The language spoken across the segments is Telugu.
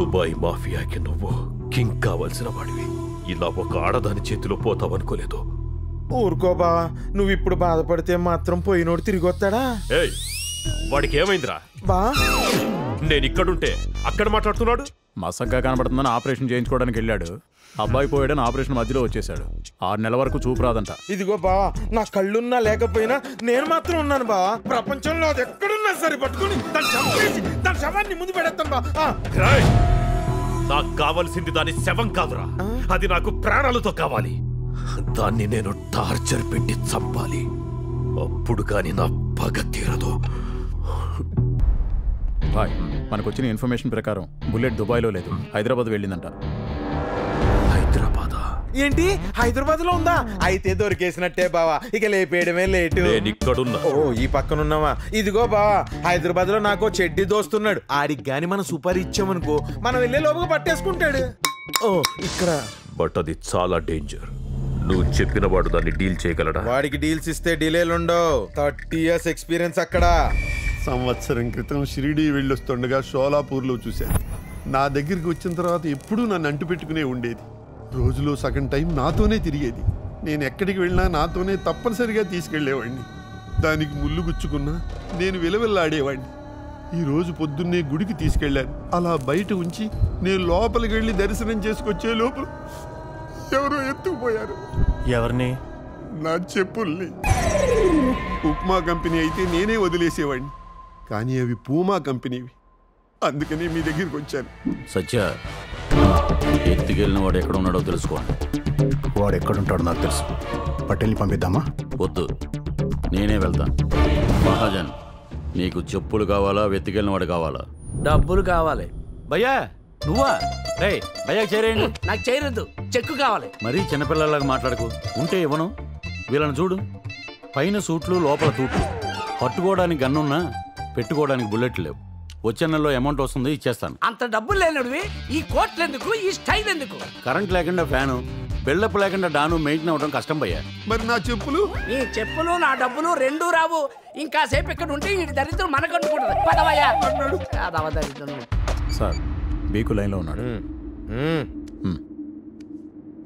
దుబాయ్ మాఫియాకి నువ్వు కింగ్ కావాల్సిన వాడివి. ఇలా ఒక ఆడదాని చేతిలో పోతావనుకోలేదు. ఊరుకో బావా నువ్వు ఇప్పుడు బాధపడితే మాత్రం పోయినోడు తిరిగి వస్తాడా ఏయ్ వాడికి ఏమైందిరా బా. నేను ఇక్కడుంటే అక్కడ మాట్లాడుతున్నాడు? మసగ్గా కనబడుతుందని ఆపరేషన్ చేయించుకోవడానికి వెళ్ళాడు. అబ్బాయి పోయాడని ఆపరేషన్ మధ్యలో వచ్చేసాడు ఆరు నెలల వరకు చూపు రాదంట. ఇదిగో బావా నా కళ్ళున్నా లేకపోయినా నేను మాత్రం ఉన్నాను బావా ప్రపంచంలో అది ఎక్కడున్నా సరే పట్టుకుని దాని శవాన్ని ముందు పెడతాను బా. నాకు కావాల్సింది దాని శవం కాదురా. అది నాకు ప్రాణాలతో కావాలి. దాన్ని నేను టార్చర్ పెట్టి చంపాలి. అప్పుడు కాని నా పగ తీరదు. బాయ్ మనకు వచ్చిన ఇన్ఫర్మేషన్ ప్రకారం బుల్లెట్ దుబాయ్లో లేదు. హైదరాబాద్ వెళ్ళిందంట. ఏంటి? హైదరాబాద్లో ఉందా? అయితే దొరికేసినట్టే బావా. ఇక లేపేయడమే లేటు. నేను ఇక్కడున్నా. ఓ ఈ పక్కన ఉన్నావా ఇదిగో బావా హైదరాబాద్లో నాకు చెడ్డి దోస్తున్నాడు. ఆడికి గాని మనం సూపర్ ఇచ్చామనుకో మనం వెళ్ళే లోపుగా పట్టేసుకుంటాడు. ఓ ఇక్కడ. బట్ అది చాలా డేంజర్. నువ్వు చెప్పిన వాడు దాన్ని డీల్ చేయగలడా? వాడికి డీల్స్ ఇస్తే డిలేలు ఉండవు. థర్టీ ఇయర్స్ ఎక్స్పీరియన్స్ అక్కడ. సంవత్సరం క్రితం షిరిడి వెళ్ళొస్తుండగా షోలాపూర్లో చూశాను. నా దగ్గరికి వచ్చిన తర్వాత ఎప్పుడూ నన్ను అంటుపెట్టుకునే ఉండేది. రోజులో సగం టైం నాతోనే తిరిగేది. నేను ఎక్కడికి వెళ్ళినా నాతోనే తప్పనిసరిగా తీసుకెళ్ళేవాడిని దానికి ముళ్ళు గుచ్చుకున్నా నేను విలవిల్లాడేవాడిని. ఈ రోజు పొద్దున్నే గుడికి తీసుకెళ్ళాను. అలా బయట ఉంచి నేను లోపలికి వెళ్ళి దర్శనం చేసుకొచ్చే లోపు ఎవరో ఎత్తుకుపోయారు. ఎవరిని? నా చెప్పుల్ని. ఉప్మా కంపెనీ అయితే నేనే వదిలేసేవాడిని. కానీ అవి పూమా కంపెనీవి. అందుకనే మీ దగ్గరికి వచ్చాను. సత్య ఎత్తుకెళ్ళిన వాడు ఎక్కడ ఉన్నాడో తెలుసుకోండి. వాడు ఎక్కడుంటాడో నాకు తెలుసు. పటేల్ని పంపిద్దామా? వద్దు. నేనే వెళ్తాను. మహాజన్ నీకు చెప్పులు కావాలా వెతికెళ్ళిన వాడు కావాలా? డబ్బులు కావాలి. భయ్యా నువ్వా? రే భయ్యా చేరేయండి. నాకు చేయరద్దు చెక్కు కావాలి. మరీ చిన్నపిల్లలాగా మాట్లాడకు. ఉంటే ఇవ్వను. వీళ్ళని చూడు. పైన సూట్లు లోపల తూట్లు. పట్టుకోవడానికి గన్నున్నా పెట్టుకోవడానికి బుల్లెట్లు లేవు. వచ్చే నెలలో అమౌంట్ వస్తుంది ఇచ్చేస్తాను. అంత డబ్బులు లేనివి ఈ కోట్లు ఎందుకు ఈ స్టైల్ ఎందుకు? కరెంట్ లేకుండా ఫ్యాను బిల్డప్ లేకుండా డాను మెయింటైన్ అవ్వడం కష్టం భయ్యా. మరి నా చెప్పులు? నీ చెప్పులు నా డబ్బులు రెండూ రావు. ఇంకా సేపు ఇక్కడ ఉంటే ఈ దరిద్రం మనకంటుకుంటుంది పదవయ్యా. అదవ దరిద్రం. సార్ బీకు లైన్లో ఉన్నాడు.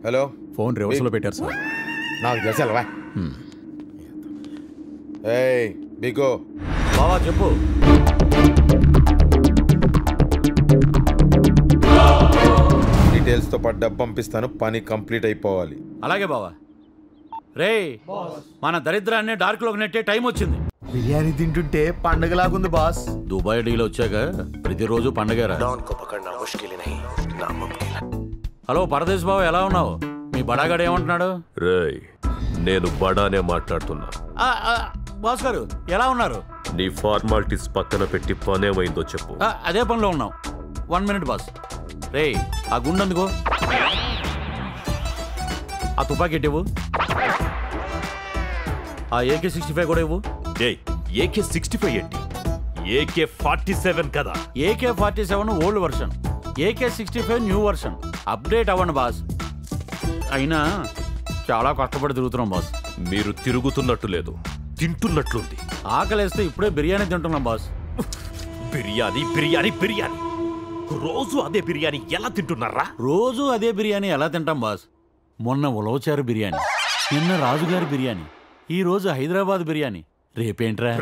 హలో. ఫోన్ రివర్స్లో పెట్టారు సార్. నాకు తెలుసు. ఏయ్ బిగో బావా చెప్పు. డీటెయిల్స్తో పాటు డబ్బు పంపిస్తాను. పని కంప్లీట్ అయిపోవాలి. అలాగే బావా. రే మన దరిద్రాన్ని డార్క్లోకి నెట్టే టైం వచ్చింది. బిర్యానీ తింటుంటే పండుగలాగుంది బాస్. దుబాయ్ డీల్ వచ్చాక ప్రతిరోజు పండగరా? హలో పరదేశ్ బాబు ఎలా ఉన్నావు? మీ బడాగాడు ఏమంటున్నాడు? రేయ్ నేను బడానే మాట్లాడుతున్నా. ఆ, ఆ, బాస్ గారు ఎలా ఉన్నారు? నీ ఫార్మాలిటీస్ పక్కన పెట్టి పనేమైందో చెప్పు. ఆ, అదే పనిలో ఉన్నాం. One minute boss. రే ఆ గుండెందుకో ఆ తుపాకీ ఇవ్వు ఆ ఏకే సిక్స్టీ ఫైవ్ కూడా ఇవ్వు? ఏయ్ ఏకే సిక్స్టీ ఫైవ్ ఏంటి? ఏకే ఫార్టీ సెవెన్ కదా. AK forty seven old version. AK sixty five new version. Update అవ్వండి బాస్. అయినా చాలా కష్టపడి తిరుగుతున్నాం బాస్. మీరు తిరుగుతున్నట్టు లేదు తింటున్నట్లుంది. ఆకలేస్తే ఇప్పుడే బిర్యానీ తింటున్నాం బాస్. బిర్యానీ బిర్యానీ బిర్యానీ. రోజు అదే బిర్యానీ ఎలా తింటున్నారా? రోజు అదే బిర్యానీ ఎలా తింటాం బాస్? మొన్న ఉలవచారు బిర్యానీ నిన్న రాజుగారి బిర్యానీ ఈ రోజు హైదరాబాద్ బిర్యానీ. రేపేంట్రా!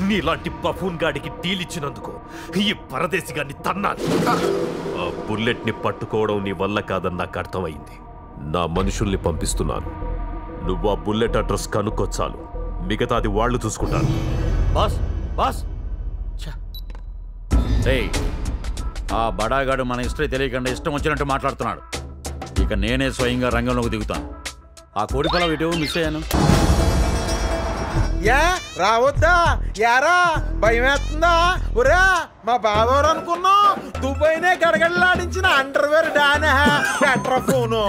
నీలాంటి బఫూన్ గాడికి డీల్ ఇచ్చినందుకు ఈ పరదేశి గారిని తన్నాలి. ఆ. బుల్లెట్ని పట్టుకోవడం నీ వల్ల కాదని నాకు అర్థమైంది. నా మనుషుల్ని పంపిస్తున్నాను. నువ్వు ఆ బుల్లెట్ అడ్రస్ కనుక్కొచ్చాలు మిగతాది వాళ్ళు చూసుకుంటారు. Boss boss. రేయ్ ఆ బడాగాడు మన హిస్టరీ తెలియకుండా ఇష్టం వచ్చినట్టు మాట్లాడుతున్నాడు. ఇక నేనే స్వయంగా రంగంలోకి దిగుతాను. ఆ కోడి పొలం ఇటు మిస్ అయ్యాను. యా రావద్దా? యారా? భయం వేస్తుందా ఒరే మా బావోరు అనుకున్నాం. దుబాయ్నే గడగడలాడించిన అండర్వేర్ డానా పెట్రా ఫోను.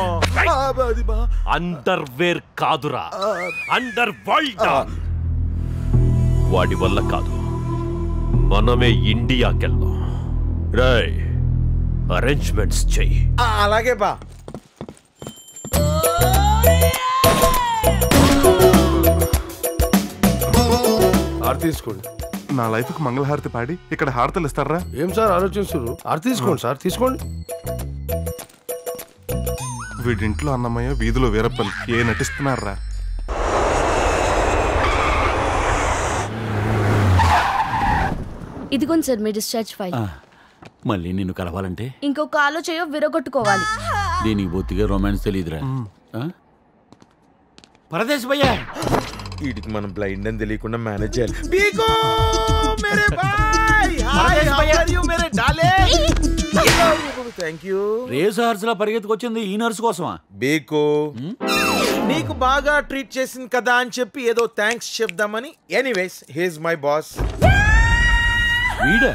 అండర్వేర్ కాదురా. అండర్ వరల్డ్ వాడి వల్ల కాదు. మనమే ఇండియాకెళ్దాం. రేయ్ అరేంజ్మెంట్స్ చెయ్యి. అలాగే బా. తీసుకోండి. నా లైఫ్కి మంగళహారతి పాడి ఇక్కడ హారతలు ఇస్తారా? ఏం సార్ ఆలోచిస్తున్నారు? ఆర్తి తీసుకోండి సార్ తీసుకోండి. వీడింట్లో అన్నమయ్య వీధిలో వీరప్పలు ఏ నటిస్తున్నారా? ఇదిగోండి సార్ మీ డిశ్చార్జ్ ఫైల్ మళ్ళీ నిన్ను కలవాలంటే? ఇంకొక ఆలోచన విరగొట్టుకోవాలి. దీనికి బొత్తిగా రొమాన్స్ తెలియదురా? పరదేశ్ భయ్యా! వీటికి మనం బ్లైండ్ అని తెలియకుండా మేనేజ్ చేయాలి. బీకో మేరే భాయ్! హాయ్ హౌ ఆర్ యు మేరే డార్లింగ్? థ్యాంక్ యూ రేసు పరిగెత్తుకొచ్చింది ఈ నర్సు కోసమా? బీకో. నీకు బాగా ట్రీట్ చేసింది కదా అని చెప్పి ఏదో థ్యాంక్స్ చెప్దామని. ఎనీవేస్ హీస్ మై బాస్ వీడా?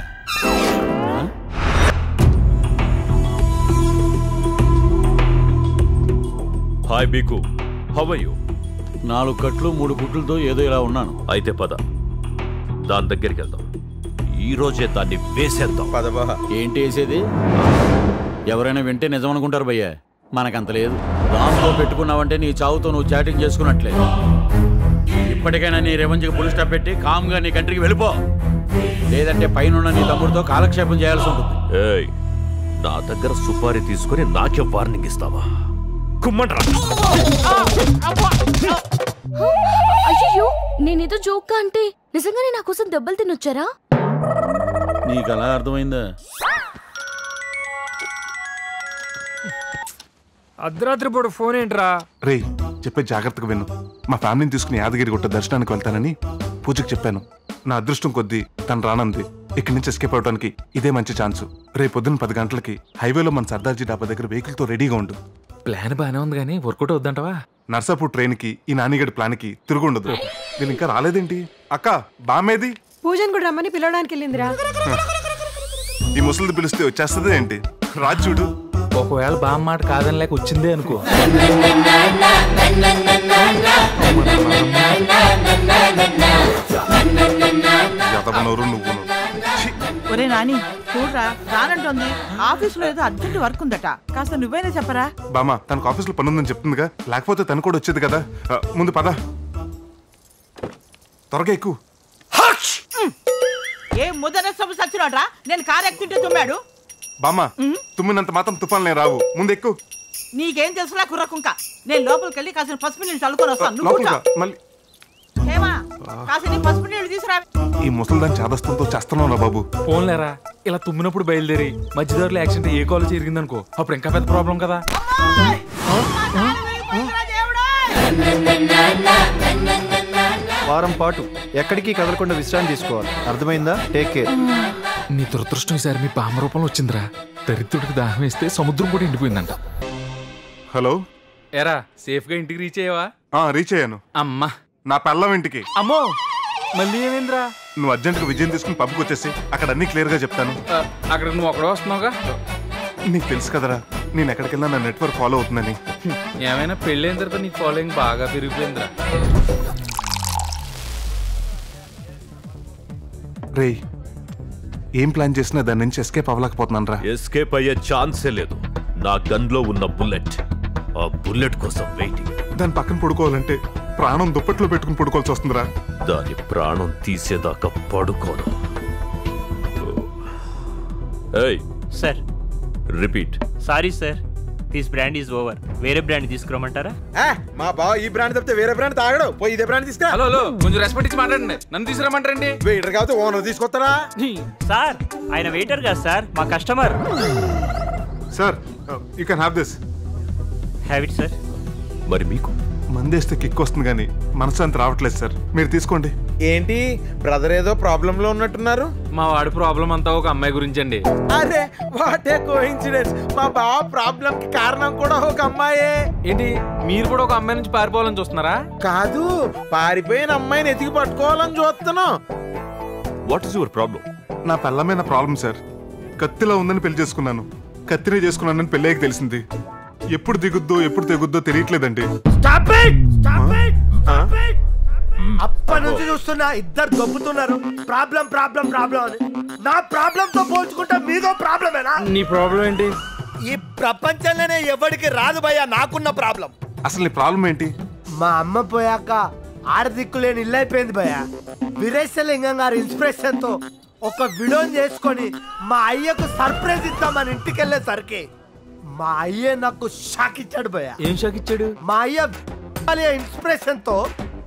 హాయ్ బీకు. హవ్ యూ నాలుగు కట్లు మూడు గుట్లతో ఏదో ఇలా ఉన్నాను. అయితే పద. దాని దగ్గరికి వెళ్దాం. ఈ రోజే దాన్ని వేసేద్దాం. పదబా ఏంటి వేసేది? ఎవరైనా వింటే నిజం అనుకుంటారు భయ్యా. మనకంత లేదు. దాంతో పెట్టుకున్నావంటే నీ చావుతో నువ్వు చాటింగ్ చేసుకున్నట్లే. ఇప్పటికైనా నీ రెవెన్యూకి పులి స్టాప్ పెట్టి కామ్గా నీ కంట్రీకి వెళ్ళిపో. లేదంటే పైన నీ తమ్ముడితో కాలక్షేపం చేయాల్సి ఉంటుంది. ఏయ్ నా దగ్గర సుపారీ తీసుకొని నాకే వార్నింగ్ ఇస్తావా? కుమ్మండ్రా. అయ్యో నేనేదో జోక్ అంటే నిజంగానే నా కోసం దెబ్బలు తినొచ్చారా? నీకు అలా అర్థమైందా? అర్ధరాత్రి పూట ఫోన్ ఏంట్రా? రే చెప్పే జాగ్రత్తగా విను. మా ఫ్యామిలీని తీసుకుని యాదగిరి గుట్ట దర్శనానికి వెళ్తానని పూజకి చెప్పాను నా అదృష్టం కొద్దీ తను రానంది ఇక్కడి నుంచి ఎస్కేప్ అవడానికి ఇదే మంచి ఛాన్స్ రేపు పొద్దున్న పది గంటలకి హైవేలో మన సర్దార్జీ డాబా దగ్గర వెహికల్తో రెడీగా ఉండు ప్లాన్ బానే ఉంది కానీ వర్కౌట్ అవుద్దంటవా నర్సాపూర్ ట్రైన్కి ఈ నానిగడి ప్లాన్కి తిరుగుండదు వీళ్ళు ఇంకా రాలేదేంటి అక్క బామేది పూజను కూడా రమ్మని పిలవడానికి వెళ్ళిందిరా ఈ ముసలిది పిలిస్తే వచ్చేస్తుంది ఏంటి రాజు చూడు ఒకవేళ బామ్మ మాట కాదని లేక వచ్చిందే అనుకో ఎదవనవరు నువ్వును ఒరే నాని చూడరా రానంటోంది. ఆఫీసులో ఏదో అర్జెంట్ వర్క్ ఉందట. కాస్త నువ్వైనా చెప్పరా? బామ్మ తనకు ఆఫీస్లో పని ఉందని చెప్తుందిగా. లేకపోతే తను కూడా వచ్చేది కదా. ముందు పద. త్వరగా ఎక్కువ ఏ ముదన సొమ్ము సచ్చినోడ్రా? నేను కారు ఎక్కుంటే తుమ్మాడు. బామ్మ తుమ్మినంత మాత్రం తుఫాన్లే రావు. ముందు ఎక్కువ నీకేం తెలుసురా కుర్రకుంక? నేను లోపలికి వెళ్ళి కాసిన పసుపు నీళ్ళు చల్లుకొని వస్తాను. మళ్ళీ. పసుపు నీళ్ళు తీసురా ఈ ముసలిదాని చాదస్తంతో చేస్తున్నావు రా బాబు. ఫోన్లేరా ఇలా తుమ్మినప్పుడు బయలుదేరి మధ్యదారులు యాక్సిడెంట్ ఏ కాలేజ్ జరిగిందనుకో అప్పుడు ఇంకా పెద్ద ప్రాబ్లం కదా. వారం పాటు ఎక్కడికి కదలకుండా విశ్రాంతి తీసుకోవాలి. అర్థమైందా? టేక్ కేర్ నీ దురదృష్టం ఈసారి మీ బామ్మ రూపంలో వచ్చిందిరా. దరిద్రుడికి దాహం వేస్తే సముద్రం కూడా ఎండిపోయిందంట. హలో ఎరా సేఫ్గా ఇంటికి రీచ్ అయ్యావా? ఆ రీచ్ అయ్యాను. అమ్మా. నా పెళ్ళం ఇంటికి. అమ్మో మళ్ళీ ఏమైందిరా? నువ్వు అర్జెంట్గా విజయం తీసుకుని పబ్కి వచ్చేసి అక్కడ అన్ని క్లియర్గా చెప్తాను అక్కడ నువ్వు ఒకడే వస్తున్నావుగా? నీకు తెలుసు కదరా నేను ఎక్కడికి వెళ్ళినా నా నెట్వర్క్ ఫాలో అవుతుందని. ఏమైనా పెళ్ళైన తర్వాత నీకు ఫాలోయింగ్ బాగా పెరిగిపోయిందిరా. రేయ్ ఏం ప్లాన్ చేసినా దాని నుంచి ఎస్కేప్ అవ్వలేకపోతున్నాను రా ఎస్కేప్ అయ్యే ఛాన్సే లేదు. నా గన్లో ఉన్న బుల్లెట్. ఆ బుల్లెట్ కోసం వెయిటింగ్. దాని పక్కన పడుకోవాలంటే ప్రాణం దుప్పట్లో పెట్టుకుని పడుకోవాల్సి వస్తుందిరా. దాని ప్రాణం తీసేదాకా పడుకోను. ఏయ్ sir. Repeat. Sorry sir this brand is over. వేరే బ్రాండ్ తీసుకురమ్మంటారా? ఏ, మా బావ ఈ బ్రాండ్ తప్పితే వేరే బ్రాండ్ తాగడు. పోయి ఇదే బ్రాండ్ తీసుకురా. హలో హలో కొంచెం రెస్పెక్ట్ ఇచ్చి మాట్లాడండి. నన్ను తీసుకురమ్మంటారండి వెయిటర్ కాకపోతే ఓనర్ తీసుకొస్తారా సార్ ఆయన వెయిటర్ కాదు సార్ మా customer. Sir you can have this have it sir మరి మీకు? మందేస్తే కిక్ వస్తుంది కానీ మనశ్శాంతి రావట్లేదు సార్. మీరు తీసుకోండి. ఏంటి? బ్రదర్ ఏదో ప్రాబ్లం లో ఉన్నట్టున్నారు? మా వాడి ప్రాబ్లం అంతా ఒక అమ్మాయి గురించి అండి అరే వాటే కోఇన్సిడెన్స్ మా బావ ప్రాబ్లం కి కారణం కూడా ఒక అమ్మాయే. ఏంటి మీరు కూడా ఒక అమ్మాయి నుంచి పారిపోవాలని చూస్తున్నారా? కాదు పారిపోయిన అమ్మాయిని ఎతికి పట్టుకోవాలని చూస్తున్నాం. వాట్ ఇస్ యువర్ ప్రాబ్లం నా పెళ్ళమైన ప్రాబ్లం సార్ కత్తిలా ఉందని పెళ్ళి చేసుకున్నాను. కత్తినే చేసుకున్నానని పెళ్ళేకి తెలిసింది. ఎప్పుడు దిగుద్దో ఎప్పుడు తెగుద్దో తెలియట్లేదండి. అప్పటి నుంచి చూస్తున్నా ఇద్దరు దొబ్బుతున్నారు ప్రాబ్లం ప్రాబ్లం ప్రాబ్లం అని. నా ప్రాబ్లం తో పోల్చుకుంటే మీదో ప్రాబ్లమేనా నీ ప్రాబ్లం ఏంటి? ఈ ప్రపంచంలోనే ఎవరికి రాదు భయ్యా నాకున్న ప్రాబ్లం అసలు నీ ప్రాబ్లం ఏంటి? మా అమ్మ పోయాక ఆడదిక్కు లేని ఇల్లు అయిపోయింది భయ వీరేశలింగం గారి ఇన్స్పిరేషన్తో ఒక విడోని చేసుకొని మా అయ్యకు సర్ప్రైజ్ ఇద్దామని ఇంటికి వెళ్ళేసరికి మా అయ్య నాకు షాక్ ఇచ్చాడు భయ ఏం షాక్ ఇచ్చాడు మా అయ్య ఇన్స్పిరేషన్తో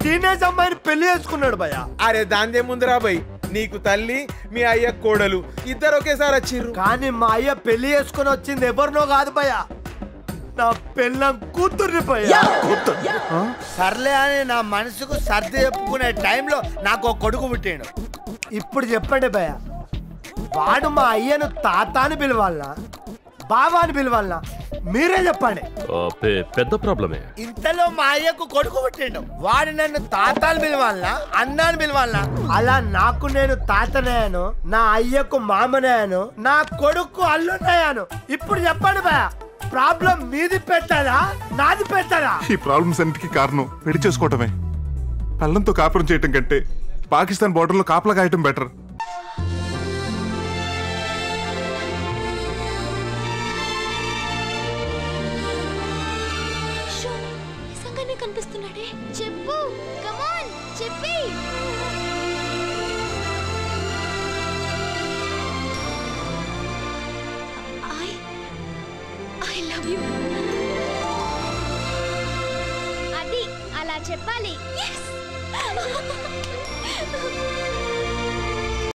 టీనేజ్ అమ్మాయిని పెళ్ళి చేసుకున్నాడు భయ అరే దాందే ముందురా బై నీకు తల్లి మీ అయ్య కోడలు ఇద్దరు ఒకేసారి వచ్చిర్రు. కానీ మా అయ్య పెళ్ళి చేసుకుని వచ్చింది ఎవరినో కాదు భయ నా పెళ్ళం కూతుర్ని భయ సర్లే అని నా మనసుకు సర్ది చెప్పుకునే టైంలో నాకు ఒక కొడుకు పుట్టాడు. ఇప్పుడు చెప్పండి భయ వాడు మా అయ్యను తాత అని పిలవాలనా బాబా అని పిలవాలనా మీరే చెప్పండి. పెద్ద ప్రాబ్లమే. ఇంతలో మా అయ్యకు కొడుకు పుట్టిండు. వాడు నన్ను తాతాను పిలవాలనా అన్నాను పిలవాలనా అలా నాకు నేను తాతనయ్యాను నా అయ్యకు మామనయ్యాను నా కొడుకు అల్లున్నాయాను ఇప్పుడు చెప్పండి బా ప్రాబ్లం మీది పెట్టాలా నాది పెట్టాలా? ఈ ప్రాబ్లమ్స్ అన్నిటికీ కారణం పెళ్ళి చేసుకోవటమే పళ్ళంతో కాపురం చేయటం కంటే పాకిస్తాన్ బార్డర్లో కాపలా కాయటం బెటర్. కనిపిస్తున్నాడే? చెప్పు. కమాన్ చెప్పి. ఐ ఐ లవ్ యు అది అలా చెప్పాలి.